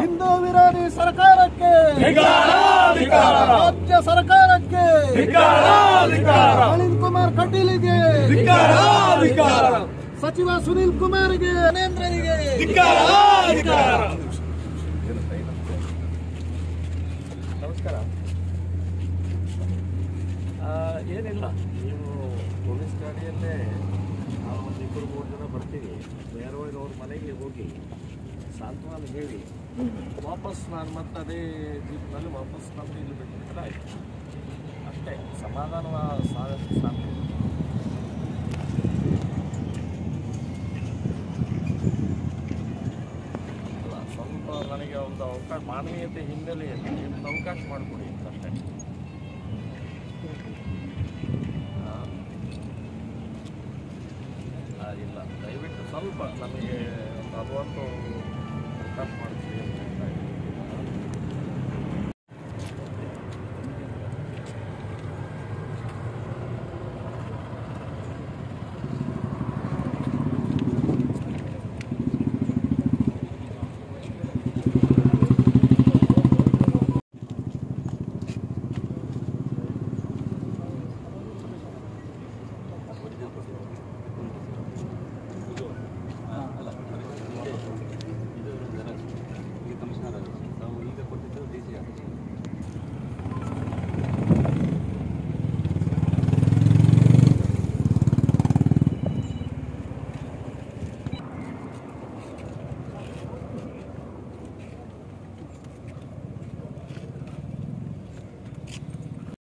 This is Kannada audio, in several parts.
ಹಿಂದೂ ವಿರೋಧಿ ಸರ್ಕಾರಕ್ಕೆ, ರಾಜ್ಯ ಸರ್ಕಾರಕ್ಕೆ ನಳಿನ್ ಕುಮಾರ್ ಕಟೀಲಿಗೆ, ಸಚಿವ ಸುನಿಲ್ ಕುಮಾರ್ಗೆ ನೇಂದ್ರನಿಗೆ ನಮಸ್ಕಾರ. ಏನಿಲ್ಲ. ನೀವು ಪೊಲೀಸ್ ಗಾಡಿಯಲ್ಲೇ ನಾವು ಒಂದು ಇಬ್ಬರು ಮೂರು ಜನ ಬರ್ತೀವಿ. ಬೇರೆ ಅವ್ರ ಮನೆಗೆ ಹೋಗಿ ಸಾಂತ್ವನ ಹೇಳಿ ವಾಪಸ್ ನಾನು ಮತ್ತೆ ಅದೇ ದೀಪದಲ್ಲಿ ವಾಪಸ್ ನಮ್ಮ ಇಲ್ಲಿ ಬಿಟ್ಬಿಟ್ರೆ ಆಯ್ತು. ಅಷ್ಟೇ ಸಮಾಧಾನ ಅಲ್ಲ, ಸ್ವಲ್ಪ ನನಗೆ ಒಂದು ಅವಕಾಶ ಮಾನವೀಯತೆ ಹಿನ್ನೆಲೆಯಲ್ಲಿ ನಿಮ್ದು ಅವಕಾಶ ಮಾಡಿಕೊಡಿ ಅಷ್ಟೇ. ಆ, ಆ, ಇಲ್ಲ ದಯವಿಟ್ಟು ಸ್ವಲ್ಪ ನಮಗೆ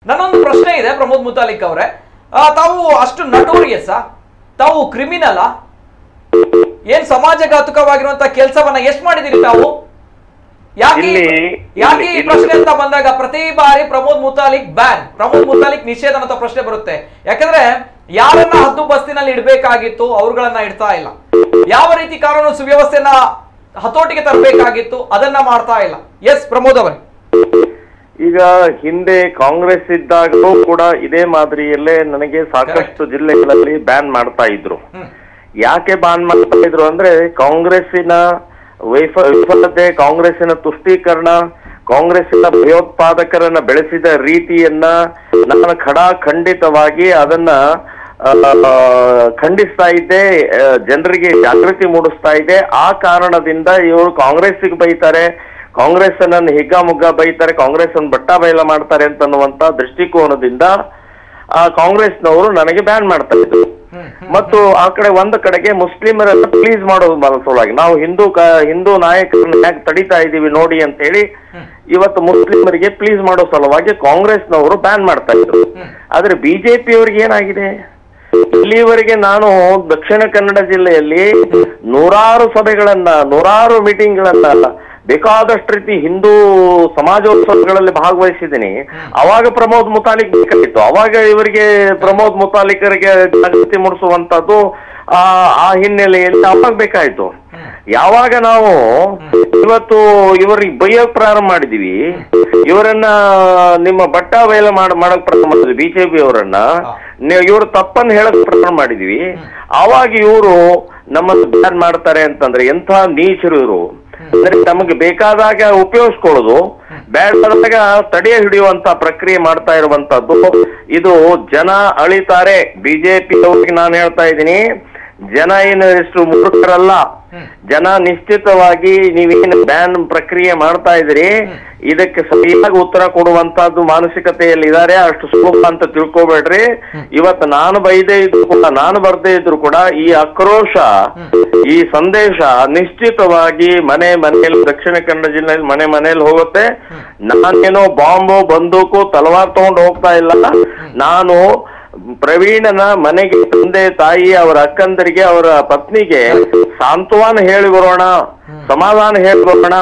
ನನ್ನೊಂದು ಪ್ರಶ್ನೆ ಇದೆ ಪ್ರಮೋದ್ ಮುತಾಲಿಕ್ ಅವರೇ. ತಾವು ಅಷ್ಟು ನಟೋರಿಯಸ್ ತಾವು ಕ್ರಿಮಿನಲ್ ಏನ್ ಸಮಾಜಘಾತುಕವಾಗಿರುವಂತ ಕೆಲಸವನ್ನ ಎಷ್ಟ್ ಮಾಡಿದಿರಿ ತಾವು? ಯಾಕೆ ಯಾಕೆ ಈ ಪ್ರಶ್ನೆ ಅಂತ ಬಂದಾಗ ಪ್ರತಿ ಬಾರಿ ಪ್ರಮೋದ್ ಮುತಾಲಿಕ್ ಬ್ಯಾನ್. ಪ್ರಮೋದ್ ಮುತಾಲಿಕ್ ನಿಷೇಧ ಅಂತ ಪ್ರಶ್ನೆ ಬರುತ್ತೆ. ಯಾಕಂದ್ರೆ ಯಾರನ್ನ ಹದ್ದು ಬಸ್ತಿನಲ್ಲಿ ಇಡಬೇಕಾಗಿತ್ತು ಅವ್ರುಗಳನ್ನ ಇಡ್ತಾ ಇಲ್ಲ. ಯಾವ ರೀತಿ ಕಾನೂನು ಸುವ್ಯವಸ್ಥೆನ ಹತೋಟಿಗೆ ತರಬೇಕಾಗಿತ್ತು ಅದನ್ನ ಮಾಡ್ತಾ ಇಲ್ಲ. ಎಸ್ ಪ್ರಮೋದ್ ಅವರೇ. ಈಗ ಹಿಂದೆ ಕಾಂಗ್ರೆಸ್ ಇದ್ದಾಗಲೂ ಕೂಡ ಇದೇ ಮಾದರಿಯಲ್ಲೇ ನನಗೆ ಸಾಕಷ್ಟು ಜಿಲ್ಲೆಗಳಲ್ಲಿ ಬ್ಯಾನ್ ಮಾಡ್ತಾ ಇದ್ರು. ಯಾಕೆ ಬ್ಯಾನ್ ಮಾಡ್ತಾ ಇದ್ರು ಅಂದ್ರೆ ಕಾಂಗ್ರೆಸ್ಸಿನ ವೈಫ ವಿಫಲತೆ ಕಾಂಗ್ರೆಸ್ಸಿನ ತುಷ್ಟೀಕರಣ ಕಾಂಗ್ರೆಸ್ಸಿನ ಭಯೋತ್ಪಾದಕರನ್ನ ಬೆಳೆಸಿದ ರೀತಿಯನ್ನ ನಾನು ಖಡಾ ಖಂಡಿತವಾಗಿ ಅದನ್ನ ಖಂಡಿಸ್ತಾ ಇದ್ದೆ ಜನರಿಗೆ ಜಾಗೃತಿ ಮೂಡಿಸ್ತಾ ಇದೆ ಆ ಕಾರಣದಿಂದ ಇವರು ಕಾಂಗ್ರೆಸ್ಸಿಗೆ ಬೈತಾರೆ. ಕಾಂಗ್ರೆಸ್ ಅನ್ನ ಹಿಗ್ಗಾಮುಗ್ಗಾ ಬೈತಾರೆ, ಕಾಂಗ್ರೆಸ್ ಅನ್ನು ಬಟ್ಟ ಬಯಲ ಮಾಡ್ತಾರೆ ಅಂತನ್ನುವಂತ ದೃಷ್ಟಿಕೋನದಿಂದ, ಆ ಕಾಂಗ್ರೆಸ್ನವರು ನನಗೆ ಬ್ಯಾನ್ ಮಾಡ್ತಾ ಇದ್ರು ಮತ್ತು ಆ ಕಡೆ ಒಂದು ಕಡೆಗೆ ಮುಸ್ಲಿಮರನ್ನ ಪ್ಲೀಸ್ ಮಾಡೋದು ಸಲುವಾಗಿ ನಾವು ಹಿಂದೂ ಹಿಂದೂ ನಾಯಕರನ್ನ ಯಾಕೆ ತಡಿತಾ ಇದೀವಿ ನೋಡಿ ಅಂತ ಹೇಳಿ ಇವತ್ತು ಮುಸ್ಲಿಮರಿಗೆ ಪ್ಲೀಸ್ ಮಾಡೋ ಸಲುವಾಗಿ ಕಾಂಗ್ರೆಸ್ನವರು ಬ್ಯಾನ್ ಮಾಡ್ತಾ ಇದ್ರು. ಆದ್ರೆ ಬಿಜೆಪಿ ಅವ್ರಿಗೆ ಏನಾಗಿದೆ? ಇಲ್ಲಿವರೆಗೆ ನಾನು ದಕ್ಷಿಣ ಕನ್ನಡ ಜಿಲ್ಲೆಯಲ್ಲಿ ನೂರಾರು ಸಭೆಗಳನ್ನ, ನೂರಾರು ಮೀಟಿಂಗ್ಗಳನ್ನ ಬೇಕಾದಷ್ಟು ರೀತಿ ಹಿಂದೂ ಸಮಾಜೋತ್ಸವಗಳಲ್ಲಿ ಭಾಗವಹಿಸಿದ್ದೀನಿ. ಅವಾಗ ಪ್ರಮೋದ್ ಮುತಾಲಿಕ್ ಬೇಕಾಗಿತ್ತು. ಅವಾಗ ಇವರಿಗೆ ಪ್ರಮೋದ್ ಮುತಾಲಿಕರಿಗೆ ಜಾಗೃತಿ ಮೂಡಿಸುವಂತದ್ದು, ಆ ಹಿನ್ನೆಲೆಯಲ್ಲಿ ಅವಾಗ ಬೇಕಾಯ್ತು. ಯಾವಾಗ ನಾವು ಇವತ್ತು ಇವರಿಗೆ ಬೈಯಕ್ ಪ್ರಾರಂಭ ಮಾಡಿದೀವಿ. ಇವರನ್ನ ನಿಮ್ಮ ಬಟ್ಟ ಮಾಡ, ಮಾಡಕ್ ಪ್ರಾರಂಭ ಮಾಡಿದ್ವಿ. ಬಿಜೆಪಿ ಅವರನ್ನ. ಇವರು ತಪ್ಪನ್ನು ಹೇಳಕ್ ಪ್ರಾರಂಭ ಮಾಡಿದ್ವಿ. ಅವಾಗ ಇವರು ನಮ್ಮನ್ನು ಬ್ಯಾನ್ ಮಾಡ್ತಾರೆ ಅಂತಂದ್ರೆ ಎಂಥ ನೀಚರು ಇವರು. ಅಂದ್ರೆ ನಮಗೆ ಬೇಕಾದಾಗ ಉಪಯೋಗಿಸ್ಕೊಳ್ಳೋದು ಬೇಡದಾಗ ತಡೆಯ ಹಿಡಿಯುವಂತ ಪ್ರಕ್ರಿಯೆ ಮಾಡ್ತಾ ಇರುವಂತದ್ದು ಇದು ಜನ ಅಳಿತಾರೆ. ಬಿಜೆಪಿ ಅವರಿಗೆ ನಾನು ಹೇಳ್ತಾ ಇದ್ದೀನಿ ಜನ ಏನು ಎಷ್ಟು ಮೂರ್ಖರಲ್ಲ? ಜನ ನಿಶ್ಚಿತವಾಗಿ ನೀವೇನು ಬ್ಯಾನ್ ಪ್ರಕ್ರಿಯೆ ಮಾಡ್ತಾ ಇದ್ರಿ ಇದಕ್ಕೆ ಸರಿಯಾಗಿ ಉತ್ತರ ಕೊಡುವಂತಹದ್ದು ಮಾನಸಿಕತೆಯಲ್ಲಿ ಇದಾರೆ ಅಷ್ಟು ಸುಲಭ ಅಂತ ತಿಳ್ಕೊಬೇಡ್ರಿ. ಇವತ್ತು ನಾನು ಬೈದೇ ಇದ್ರು ಕೂಡ ನಾನು ಬರ್ದೇ ಇದ್ರು ಕೂಡ ಈ ಆಕ್ರೋಶ ಈ ಸಂದೇಶ ನಿಶ್ಚಿತವಾಗಿ ಮನೆ ಮನೆಯಲ್ಲಿ ದಕ್ಷಿಣ ಕನ್ನಡ ಜಿಲ್ಲೆಯಲ್ಲಿ ಮನೆ ಮನೆಯಲ್ಲಿ ಹೋಗುತ್ತೆ. ನಾನೇನೋ ಬಾಂಬು ಬಂದೂಕು ತಲವಾರ್ ತಗೊಂಡು ಹೋಗ್ತಾ ಇಲ್ಲ. ನಾನು ಪ್ರವೀಣನ ಮನೆಗೆ ತಂದೆ ತಾಯಿ ಅವರ ಅಕ್ಕಂದರಿಗೆ ಅವರ ಪತ್ನಿಗೆ ಸಾಂತ್ವನ ಹೇಳಿ ಬರೋಣ ಸಮಾಧಾನ ಹೇಳಿ ಬರೋಣ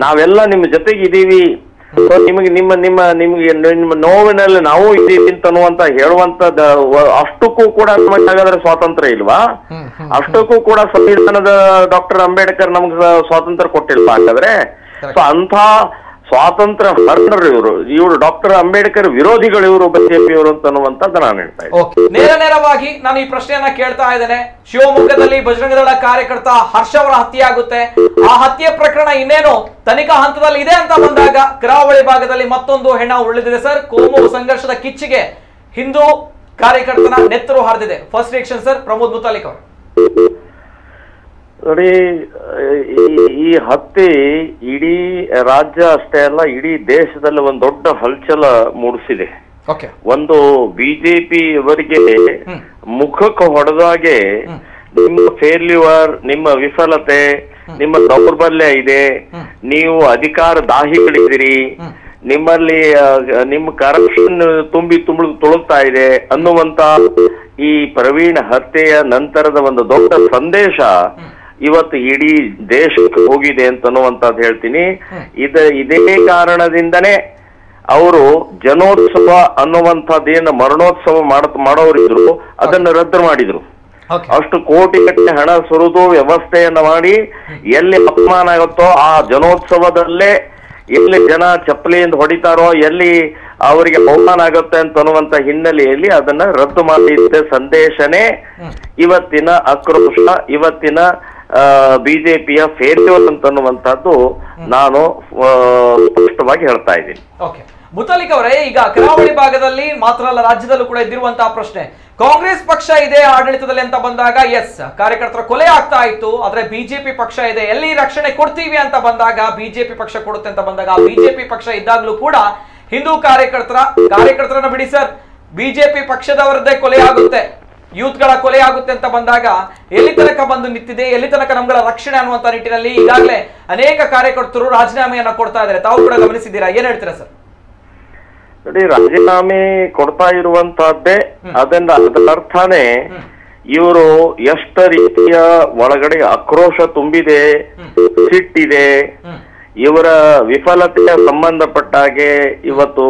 ನಾವೆಲ್ಲ ನಿಮ್ಮ ಜೊತೆಗೆ ಇದ್ದೀವಿ. ನಿಮಗೆ ನಿಮ್ಮ ನಿಮ್ಮ ನಿಮಗೆ ನಿಮ್ಮ ನೋವಿನಲ್ಲಿ ನಾವು ಇದ್ದೀವಿ ಅಂತ ಹೇಳುವಂತದ ಅಷ್ಟಕ್ಕೂ ಕೂಡ ಹಾಗಾದ್ರೆ ಸ್ವಾತಂತ್ರ್ಯ ಇಲ್ವಾ? ಅಷ್ಟಕ್ಕೂ ಕೂಡ ಸಂವಿಧಾನದ ಡಾಕ್ಟರ್ ಅಂಬೇಡ್ಕರ್ ನಮ್ಗೆ ಸ್ವಾತಂತ್ರ್ಯ ಕೊಟ್ಟಿಲ್ವಾ ಹಾಗಾದ್ರೆ ಸೊ ಅಂತ ಸ್ವಾತಂತ್ರ್ಯ ಹರಣರು ಇವರು. ಇವರು ಡಾಕ್ಟರ್ ಅಂಬೇಡ್ಕರ್ ವಿರೋಧಿಗಳು ಇವರು ಬಿಜೆಪಿಯವರು ಅಂತ ಅನ್ನುವಂಥದ್ದು ನಾನು ಹೇಳ್ತಾ ಇದ್ದೀನಿ. ನೇರ ನೇರವಾಗಿ ನಾನು ಈ ಪ್ರಶ್ನೆಯನ್ನ ಕೇಳ್ತಾ ಇದ್ದೇನೆ. ಶಿವಮೊಗ್ಗದಲ್ಲಿ ಬಜರಂಗದಳ ಕಾರ್ಯಕರ್ತ ಹರ್ಷ ಅವರ ಹತ್ಯೆ ಆಗುತ್ತೆ. ಆ ಹತ್ಯೆ ಪ್ರಕರಣ ಇನ್ನೇನು ತನಿಖಾ ಹಂತದಲ್ಲಿ ಇದೆ ಅಂತ ಬಂದಾಗ ಕರಾವಳಿ ಭಾಗದಲ್ಲಿ ಮತ್ತೊಂದು ಹೆಣ ಉಳಿದಿದೆ ಸರ್. ಕೋಮು ಸಂಘರ್ಷದ ಕಿಚ್ಚಿಗೆ ಹಿಂದೂ ಕಾರ್ಯಕರ್ತನ ನೆತ್ತರು ಹರಿದಿದೆ. First reaction sir Pramod Muthalik ಅವರು. ನೋಡಿ ಈ ಈ ಹತ್ಯೆ ಇಡೀ ರಾಜ್ಯ ಅಷ್ಟೇ ಅಲ್ಲ ಇಡೀ ದೇಶದಲ್ಲಿ ಒಂದು ದೊಡ್ಡ ಹಲ್ಚಲ ಮೂಡಿಸಿದೆ. ಒಂದು ಬಿಜೆಪಿ ಅವರಿಗೆ. ಮುಖಕ್ಕೆ ಹೊಡೆದಾಗೆ ನಿಮ್ಮ ಫೇಲ್ಯೂರ್ ನಿಮ್ಮ ವಿಫಲತೆ ನಿಮ್ಮ ದೌರ್ಬಲ್ಯ ಇದೆ. ನೀವು ಅಧಿಕಾರ ದಾಹಿಗಳಿದ್ದೀರಿ. ನಿಮ್ಮಲ್ಲಿ ನಿಮ್ಮ ಕರಪ್ಷನ್ ತುಂಬಿ ತುಂಬಿ ತುಳುಕ್ತಾ ಇದೆ ಅನ್ನುವಂತ ಈ ಪ್ರವೀಣ್ ಹತ್ಯೆಯ ನಂತರದ ಒಂದು ದೊಡ್ಡ ಸಂದೇಶ ಇವತ್ತು ಇಡೀ ದೇಶಕ್ಕೆ ಹೋಗಿದೆ ಅಂತ ಅನ್ನುವಂಥದ್ದು ಹೇಳ್ತೀನಿ ಇದ ಇದೇ ಕಾರಣದಿಂದನೇ ಅವರು ಜನೋತ್ಸವ ಅನ್ನುವಂಥದ್ದೇನು ಮರಣೋತ್ಸವ ಮಾಡ ಮಾಡೋರಿದ್ರು ಅದನ್ನ ರದ್ದು ಮಾಡಿದ್ರು. ಅಷ್ಟು ಕೋಟಿ ಗಟ್ಟಲೆ ಹಣ ಸುರಿದು ವ್ಯವಸ್ಥೆಯನ್ನ ಮಾಡಿ ಎಲ್ಲಿ ಅಪಮಾನ ಆಗುತ್ತೋ ಆ ಜನೋತ್ಸವದಲ್ಲೇ ಎಲ್ಲಿ ಜನ ಚಪ್ಪಲಿಯಿಂದ ಹೊಡಿತಾರೋ ಎಲ್ಲಿ ಅವರಿಗೆ ಅಪಮಾನ ಆಗುತ್ತೆ ಅಂತ ಅನ್ನುವಂತ ಹಿನ್ನೆಲೆಯಲ್ಲಿ ಅದನ್ನ ರದ್ದು ಮಾಡಿದ್ದ ಸಂದೇಶನೇ ಇವತ್ತಿನ ಆಕ್ರೋಶ ಇವತ್ತಿನ ಬಿಜೆಪಿಯ ಫೇಲ್ಯೂರ್ ಅಂತ ಅನ್ನುವಂತದ್ದು ನಾನು ಸ್ಪಷ್ಟವಾಗಿ ಹೇಳ್ತಾ ಇದ್ದೀನಿ. ಓಕೆ. ಮುತಾಲಿಕ್ ಅವರೇ ಈಗ ಕರಾವಳಿ ಭಾಗದಲ್ಲಿ ಮಾತ್ರ ಅಲ್ಲ ರಾಜ್ಯದಲ್ಲೂ ಕೂಡ ಇದ್ದಿರುವಂತಹ ಪ್ರಶ್ನೆ. ಕಾಂಗ್ರೆಸ್ ಪಕ್ಷ ಇದೆ ಆಡಳಿತದಲ್ಲಿ ಅಂತ ಬಂದಾಗ ಎಸ್ ಕಾರ್ಯಕರ್ತರ ಕೊಲೆ ಆಗ್ತಾ ಇತ್ತು ಆದ್ರೆ ಬಿಜೆಪಿ ಪಕ್ಷ ಇದೆ ಎಲ್ಲಿ ರಕ್ಷಣೆ ಕೊಡ್ತೀವಿ ಅಂತ ಬಂದಾಗ ಬಿಜೆಪಿ ಪಕ್ಷ ಕೊಡುತ್ತೆ ಅಂತ ಬಂದಾಗ ಬಿಜೆಪಿ ಪಕ್ಷ ಇದ್ದಾಗ್ಲೂ ಕೂಡ ಹಿಂದೂ ಕಾರ್ಯಕರ್ತರ ಕಾರ್ಯಕರ್ತರನ್ನ ಬಿಡಿ ಸರ್. ಬಿಜೆಪಿ ಪಕ್ಷದವರದ್ದೇ ಕೊಲೆ ಆಗುತ್ತೆ. ಯೂತ್ಗಳ ಕೊಲೆ ಆಗುತ್ತೆ ಅಂತ ಬಂದಾಗ ಎಲ್ಲಿ ತನಕ ಬಂದು ನಿಂತಿದೆ ಎಲ್ಲಿ ತನಕ ನಮ್ಗಳ ರಕ್ಷಣೆ ಅನ್ನುವಂತ ನಿಟ್ಟಿನಲ್ಲಿ ಈಗಾಗಲೇ ಅನೇಕ ಕಾರ್ಯಕರ್ತರು ರಾಜೀನಾಮೆಯನ್ನ ಕೊಡ್ತಾ ಇದ್ದಾರೆ. ತಾವು ಕೂಡ ಗಮನಿಸಿದ್ದೀರಾ? ಏನ್ ಹೇಳ್ತೀರಾ ಸರ್? ನೋಡಿ ರಾಜೀನಾಮೆ ಕೊಡ್ತಾ ಇರುವಂತಹದ್ದೇ ಅದನ್ನ ಅದರ ಅರ್ಥನೇ ಇವರು ಎಷ್ಟ ರೀತಿಯ ಒಳಗಡೆ ಆಕ್ರೋಶ ತುಂಬಿದೆ ಸಿಟ್ಟಿದೆ ಇವರ ವಿಫಲತೆಯ ಸಂಬಂಧಪಟ್ಟ ಹಾಗೆ ಇವತ್ತು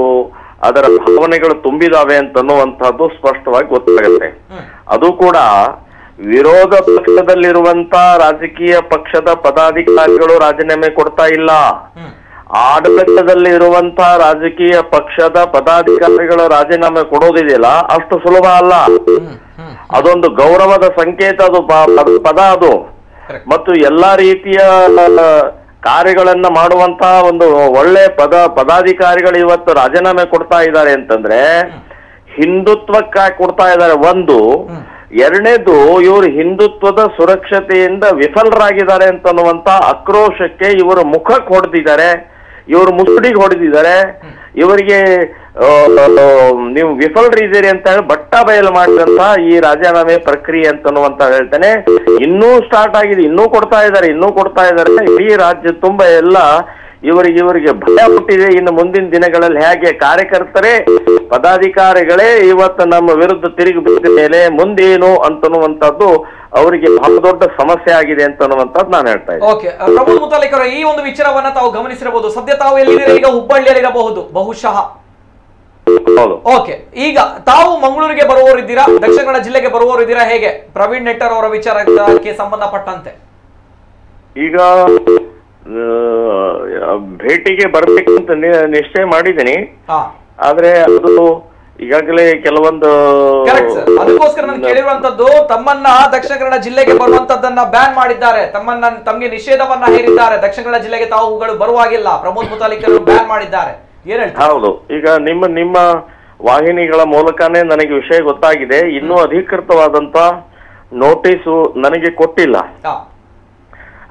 ಅದರ ಭಾವನೆಗಳು ತುಂಬಿದಾವೆ ಅಂತ ಅನ್ನುವಂಥದ್ದು ಸ್ಪಷ್ಟವಾಗಿ ಗೊತ್ತಾಗುತ್ತೆ. ಅದು ಕೂಡ ವಿರೋಧ ಪಕ್ಷದಲ್ಲಿರುವಂತ ರಾಜಕೀಯ ಪಕ್ಷದ ಪದಾಧಿಕಾರಿಗಳು ರಾಜೀನಾಮೆ ಕೊಡ್ತಾ ಇಲ್ಲ. ಆಡಳಿತದಲ್ಲಿ ಇರುವಂತ ರಾಜಕೀಯ ಪಕ್ಷದ ಪದಾಧಿಕಾರಿಗಳು ರಾಜೀನಾಮೆ ಕೊಡೋದಿದೆಯಲ್ಲ ಅಷ್ಟು ಸುಲಭ ಅಲ್ಲ. ಅದೊಂದು ಗೌರವದ ಸಂಕೇತ ಅದು ಪದ ಅದು. ಮತ್ತು ಎಲ್ಲಾ ರೀತಿಯ ಕಾರ್ಯಗಳನ್ನ ಮಾಡುವಂತ ಒಂದು ಒಳ್ಳೆ ಪದ ಪದಾಧಿಕಾರಿಗಳು ಇವತ್ತು ರಾಜೀನಾಮೆ ಕೊಡ್ತಾ ಇದ್ದಾರೆ ಅಂತಂದ್ರೆ ಹಿಂದುತ್ವಕ್ಕಾಗಿ ಕೊಡ್ತಾ ಇದ್ದಾರೆ. ಒಂದು ಎರಡನೇದು ಇವರು ಹಿಂದುತ್ವದ ಸುರಕ್ಷತೆಯಿಂದ ವಿಫಲರಾಗಿದ್ದಾರೆ ಅಂತ ಅನ್ನುವಂತ ಆಕ್ರೋಶಕ್ಕೆ ಇವರು ಮುಖಕ್ಕೆ ಹೊಡೆದಿದ್ದಾರೆ ಇವರು ಮುಸುಡಿಗೆ ಹೊಡೆದಿದ್ದಾರೆ. ಇವರಿಗೆ ನೀವು ವಿಫಲರಿದ್ದೀರಿ ಅಂತ ಹೇಳಿ ಬಟ್ಟ ಬಯಲು ಮಾಡಿದಂತ ಈ ರಾಜೀನಾಮೆ ಪ್ರಕ್ರಿಯೆ ಅಂತ ಅನ್ನುವಂತ ಹೇಳ್ತೇನೆ. ಇನ್ನೂ ಸ್ಟಾರ್ಟ್ ಆಗಿದೆ ಇನ್ನೂ ಕೊಡ್ತಾ ಇದ್ದಾರೆ ಇನ್ನೂ ಕೊಡ್ತಾ ಇದ್ದಾರೆ ಇಡೀ ರಾಜ್ಯ ತುಂಬಾ ಎಲ್ಲ ಇವರಿಗೆ ಇವರಿಗೆ ಭಯ ಹುಟ್ಟಿದೆ. ಇನ್ನು ಮುಂದಿನ ದಿನಗಳಲ್ಲಿ ಹೇಗೆ ಕಾರ್ಯಕರ್ತರೇ ಪದಾಧಿಕಾರಿಗಳೇ ಇವತ್ತು ನಮ್ಮ ವಿರುದ್ಧ ತಿರುಗಿ ಬಿದ್ದ ಮೇಲೆ ಮುಂದೇನು ಅಂತನ್ನುವಂಥದ್ದು ಅವರಿಗೆ ಬಹಳ ದೊಡ್ಡ ಸಮಸ್ಯೆ ಆಗಿದೆ ಅಂತ ಅನ್ನುವಂಥದ್ದು ನಾನು ಹೇಳ್ತಾ ಇದ್ದೀನಿ. ಈ ಒಂದು ವಿಚಾರವನ್ನ ತಾವು ಗಮನಿಸಿರಬಹುದು. ಸದ್ಯ ತಾವು ಈಗ ಹುಬ್ಬಳ್ಳಿಯಲ್ಲಿ ಇರಬಹುದು ಬಹುಶಃ. ಹೌದು. ಓಕೆ ಈಗ ತಾವು ಮಂಗಳೂರಿಗೆ ಬರುವವರಿದ್ದೀರಾ? ದಕ್ಷಿಣ ಕನ್ನಡ ಜಿಲ್ಲೆಗೆ ಬರುವವರಿದ್ದೀರಾ? ಹೇಗೆ? ಪ್ರವೀಣ್ ನೆಟ್ಟರ್ ಅವರ ವಿಚಾರಕ್ಕೆ ಸಂಬಂಧಪಟ್ಟಂತೆ. ಈಗ ಭೇಟಿಗೆ ಬರ್ಬೇಕು ಅಂತ ನಿಶ್ಚಯ ಮಾಡಿದ್ದೀನಿ. ಆದ್ರೆ ಅದು ಈಗಾಗಲೇ ಕೆಲವೊಂದು ಅದಕ್ಕೋಸ್ಕರ ನಾನು ಕೇಳಿರುವಂತದ್ದು ತಮ್ಮನ್ನ ದಕ್ಷಿಣ ಕನ್ನಡ ಜಿಲ್ಲೆಗೆ ಬರುವಂತದ್ದನ್ನ ಬ್ಯಾನ್ ಮಾಡಿದ್ದಾರೆ. ತಮ್ಮನ್ನ ತಮಗೆ ನಿಷೇಧವನ್ನ ಹೇರಿದ್ದಾರೆ. ದಕ್ಷಿಣ ಕನ್ನಡ ಜಿಲ್ಲೆಗೆ ತಾವುಗಳು ಬರುವಾಗಿಲ್ಲ. ಪ್ರಮೋದ್ ಮುತಾಲಿಕ್ ಬ್ಯಾನ್ ಮಾಡಿದ್ದಾರೆ. ಏನ್ ಹೌದು. ಈಗ ನಿಮ್ಮ ನಿಮ್ಮ ವಾಹಿನಿಗಳ ಮೂಲಕನೇ ನನಗೆ ವಿಷಯ ಗೊತ್ತಾಗಿದೆ. ಇನ್ನೂ ಅಧಿಕೃತವಾದಂತ ನೋಟಿಸು ನನಗೆ ಕೊಟ್ಟಿಲ್ಲ.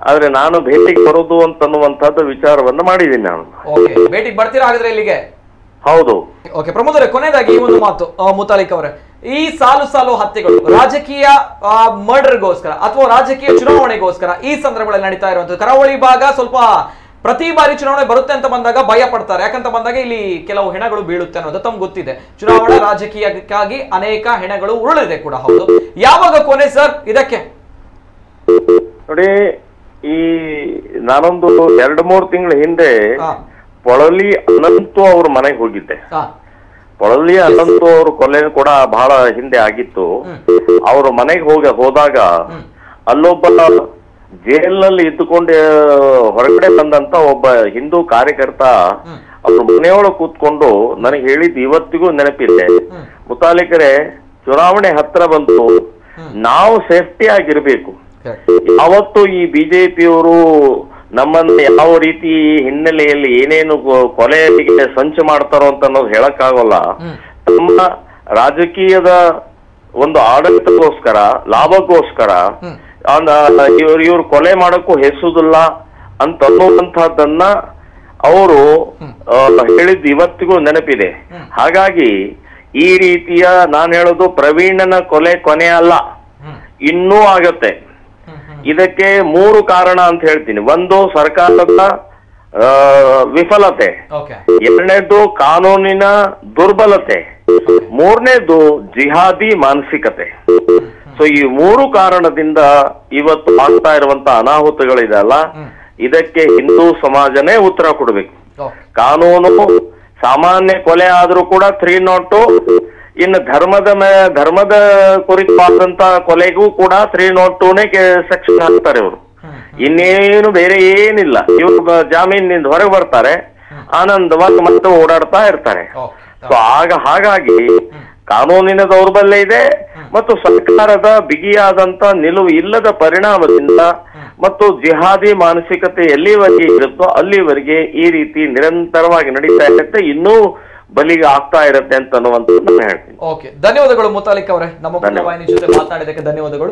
ಆದ್ರೆ ನಾನು ಭೇಟಿಗೆ ಬರೋದು ಅಂತನ್ನುವಂತದ್ದು ವಿಚಾರವನ್ನ ಮಾಡಿದ್ದೀನಿ ನಾನು. ಓಕೆ ಭೇಟಿಗೆ ಬರ್ತೀರಾ ಹಾಗಾದ್ರೆ ಇಲ್ಲಿಗೆ? ಹೌದು. ಓಕೆ ಪ್ರಮೋದ್ ಅವರೇ ಕೊನೆಯದಾಗಿ ಈ ಒಂದು ಮಾತು ಮುತಾಲಿಕ್ ಅವರೇ. ಈ ಸಾಲು ಸಾಲು ಹತ್ಯೆಗಳು ರಾಜಕೀಯ ಮರ್ಡರ್ಗೋಸ್ಕರ ಅಥವಾ ರಾಜಕೀಯ ಚುನಾವಣೆಗೋಸ್ಕರ ಈ ಸಂದರ್ಭಗಳಲ್ಲಿ ನಡೀತಾ ಇರುವಂತ ಕರಾವಳಿ ಭಾಗ ಸ್ವಲ್ಪ ಪ್ರತಿ ಬಾರಿ ಚುನಾವಣೆ ಬರುತ್ತೆ ಅಂತ ಬಂದಾಗ ಭಯ ಪಡ್ತಾರೆ. ಯಾಕಂತ ಬಂದಾಗ ಇಲ್ಲಿ ಕೆಲವು ಹೆಣಗಳು ಬೀಳುತ್ತೆ ಅನ್ನೋದು ತಮ್ಗೆ ಗೊತ್ತಿದೆ. ಚುನಾವಣಾ ರಾಜಕೀಯಕ್ಕಾಗಿ ಅನೇಕ ಹೆಣಗಳು ಉರುಳಿದೆ ಕೂಡ ಹೌದು. ಯಾವಾಗ ಕೊನೆ ಸರ್ ಇದಕ್ಕೆ? ನೋಡಿ ಈ ನಾನೊಂದು ಎರಡು ಮೂರು ತಿಂಗಳ ಹಿಂದೆ ಪೊಳಲಿ ಅನಂತು ಅವ್ರ ಮನೆಗೆ ಹೋಗಿದ್ದೆ. ಪೊಳಲಿ ಅನಂತು ಅವ್ರ ಕೊಲೆ ಕೂಡ ಬಹಳ ಹಿಂದೆ ಆಗಿತ್ತು. ಅವ್ರ ಮನೆಗೆ ಹೋಗ ಹೋದಾಗ ಅಲ್ಲೊಬ್ಬ ಜೈಲ್ನಲ್ಲಿ ಇದ್ದುಕೊಂಡು ಹೊರಗಡೆ ಬಂದಂತ ಒಬ್ಬ ಹಿಂದೂ ಕಾರ್ಯಕರ್ತ. ಅವ್ರ ಮನೆಯೊಳಗೆ ಕೂತ್ಕೊಂಡು ನನಗೆ ಹೇಳಿದ್ ಇವತ್ತಿಗೂ ನೆನಪಿದೆ. ಮುತಾಲಿಕರೇ ಚುನಾವಣೆ ಹತ್ರ ಬಂತು. ನಾವು ಸೇಫ್ಟಿ ಆಗಿರ್ಬೇಕು. ಯಾವತ್ತು ಈ ಬಿಜೆಪಿಯವರು ನಮ್ಮನ್ನ ಯಾವ ರೀತಿ ಹಿನ್ನೆಲೆಯಲ್ಲಿ ಏನೇನು ಕೊಲೆ ಕೊಲೆಗೆ ಸಂಚು ಮಾಡ್ತಾರೋ ಅಂತ ಅನ್ನೋದು ಹೇಳಕ್ಕಾಗಲ್ಲ. ತಮ್ಮ ರಾಜಕೀಯದ ಒಂದು ಆಡಳಿತಕ್ಕೋಸ್ಕರ ಲಾಭಕ್ಕೋಸ್ಕರ ಇವರು ಇವ್ರು ಕೊಲೆ ಮಾಡಕ್ಕೂ ಹೆಸುದಿಲ್ಲ ಅಂತ ಅನ್ನುವಂತಹದ್ದನ್ನ ಅವರು ಹೇಳಿದ್ದು ಇವತ್ತಿಗೂ ನೆನಪಿದೆ. ಹಾಗಾಗಿ ಈ ರೀತಿಯ ನಾನು ಹೇಳೋದು ಪ್ರವೀಣನ ಕೊಲೆ ಕೊನೆ ಅಲ್ಲ. ಇನ್ನೂ ಆಗತ್ತೆ. ಇದಕ್ಕೆ ಮೂರು ಕಾರಣ ಅಂತ ಹೇಳ್ತೀನಿ. ಒಂದು ಸರ್ಕಾರದ ವಿಫಲತೆ. ಎರಡನೇದು ಕಾನೂನಿನ ದುರ್ಬಲತೆ. ಮೂರನೇದು ಜಿಹಾದಿ ಮಾನಸಿಕತೆ. ಸೊ ಈ ಮೂರು ಕಾರಣದಿಂದ ಇವತ್ತು ಆಗ್ತಾ ಇರುವಂತ ಅನಾಹುತಗಳಿದೆಯಲ್ಲ. ಇದಕ್ಕೆ ಹಿಂದೂ ಸಮಾಜನೇ ಉತ್ತರ ಕೊಡ್ಬೇಕು. ಕಾನೂನು ಸಾಮಾನ್ಯ ಕೊಲೆ ಆದ್ರೂ ಕೂಡ ತ್ರೀ ನೋಟು ಇನ್ನು ಧರ್ಮದ ಮೇ ಧರ್ಮದ ಕುರಿತಾದಂತ ಕೊಲೆಗೂ ಕೂಡ ತ್ರೀ ನೋಟ್ ಟೂನೇ ಸೆಕ್ಷನ್ ಹಾಕ್ತಾರೆ ಇವರು. ಇನ್ನೇನು ಬೇರೆ ಏನಿಲ್ಲ. ಇವರು ಜಾಮೀನಿನಿಂದ ಜಾಮೀನಿಂದ ಹೊರಗೆ ಬರ್ತಾರೆ. ಆನಂದವಾಗಿ ಮತ್ತೆ ಓಡಾಡ್ತಾ ಇರ್ತಾರೆ. ಸೊ ಆಗ ಹಾಗಾಗಿ ಕಾನೂನಿನ ದೌರ್ಬಲ್ಯ ಇದೆ ಮತ್ತು ಸರ್ಕಾರದ ಬಿಗಿಯಾದಂತ ನಿಲುವು ಇಲ್ಲದ ಪರಿಣಾಮದಿಂದ ಮತ್ತು ಜಿಹಾದಿ ಮಾನಸಿಕತೆ ಎಲ್ಲಿವರೆಗೆ ಇರುತ್ತೋ ಅಲ್ಲಿವರೆಗೆ ಈ ರೀತಿ ನಿರಂತರವಾಗಿ ನಡೀತಾ ಇರುತ್ತೆ. ಇನ್ನೂ ಬಲಿಗೆ ಆಗ್ತಾ ಇರುತ್ತೆ ಅಂತ ಅನ್ನುವಂಥದ್ದು ನಾನು ಹೇಳ್ತೀನಿ. ಓಕೆ ಧನ್ಯವಾದಗಳು ಮುತಾಲಿಕ್ ಅವರೇ. ನಮ್ಮ. ವಾಹಿನಿ ಜೊತೆ ಮಾತನಾಡಿದ್ದಕ್ಕೆ ಧನ್ಯವಾದಗಳು.